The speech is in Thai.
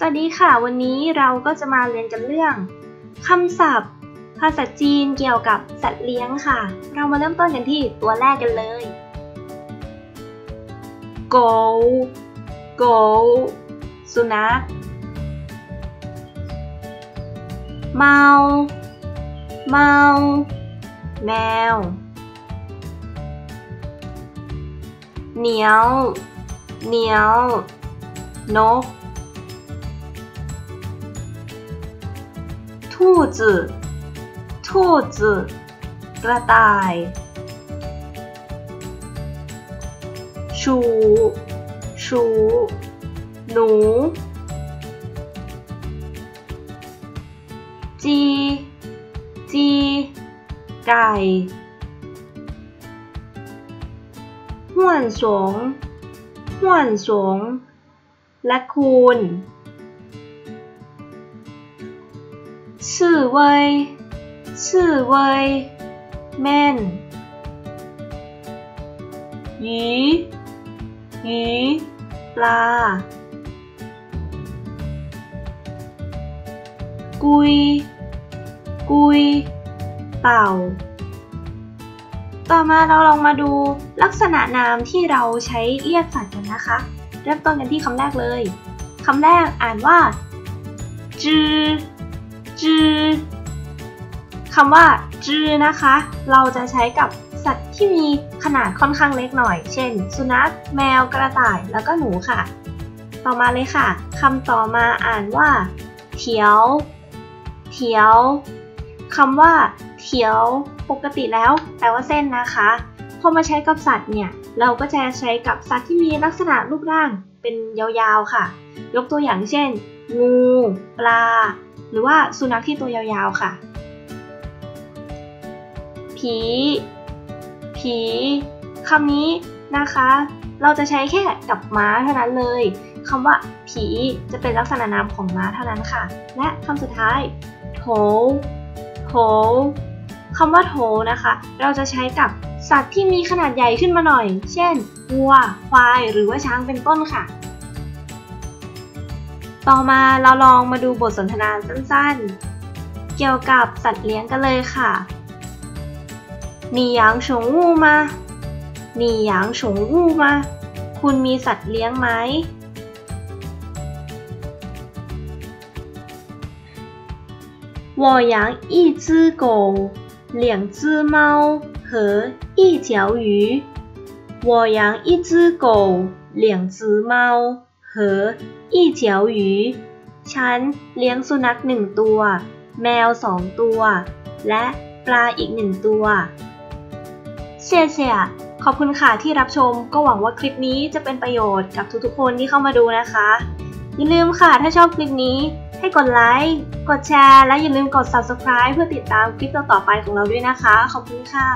สวัสดีค่ะ วันนี้เราก็จะมาเรียนกันเรื่องคำศัพท์ ภาษาจีนเกี่ยวกับสัตว์เลี้ยงค่ะ เรามาเริ่มต้นกันที่ตัวแรกกันเลย go go สุนัขเมาเมาแมว เหนียว เหนียว นก 兔子兔子กระต่าย ชูชูหนู จีจีไก่ห้วนสงห้วนสงและคูณ ชื่อเวยชื่อเวยเมนยียีลา กุย กุย เต่า ต่อมาเราลองมาดูลักษณะนามที่เราใช้เรียกสัตว์กันนะคะ เริ่มต้นกันที่คำแรกเลย คำแรกอ่านว่าจือ จือคำว่าจือนะคะ เราจะใช้กับสัตว์ที่มีขนาดค่อนข้างเล็กหน่อย เช่น สุนัข แมว กระต่าย แล้วก็หนูค่ะ ต่อมาเลยค่ะคำต่อมาอ่านว่า เถียว เถียวคำว่า เถียว ปกติแล้ว แปลว่าเส้นนะคะ พอมาใช้กับสัตว์เนี่ย เราก็จะใช้กับสัตว์ที่มีลักษณะรูปร่างเป็นยาวๆค่ะ ยกตัวอย่างเช่น งู ปลา หรือว่าสุนัขที่ตัวยาวๆค่ะ ผี ผีคำนี้นะคะ เราจะใช้แค่กับม้าเท่านั้นเลยคำว่าผีจะเป็นลักษณะนามของม้าเท่านั้นค่ะ และคำสุดท้ายโถโถคำว่าโถนะคะ เราจะใช้กับสัตว์ที่มีขนาดใหญ่ขึ้นมาหน่อย เช่นวัว ควาย หรือว่าช้างเป็นต้นค่ะ ต่อมาเราลองมาดูบทสนทนาสั้นๆ เกี่ยวกับสัตว์เลี้ยงกันเลยค่ะ你养宠物吗你养宠物吗คุณมีสัตว์เลี้ยงไหม我养一只狗两只猫和一条鱼我养一只狗两只猫 เหออี้เฉียวหยูฉันเลี้ยงสุนัขหนึ่งตัว แมวสองตัว และปลาอีกหนึ่งตัวเชเชียขอบคุณค่ะที่รับชม ก็หวังว่าคลิปนี้จะเป็นประโยชน์กับทุกๆคนที่เข้ามาดูนะคะ อย่าลืมค่ะถ้าชอบคลิปนี้ ให้กดไลค์ กดแชร์ และอย่าลืมกด subscribe เพื่อติดตามคลิปต่อๆไปของเราด้วยนะคะ ขอบคุณค่ะ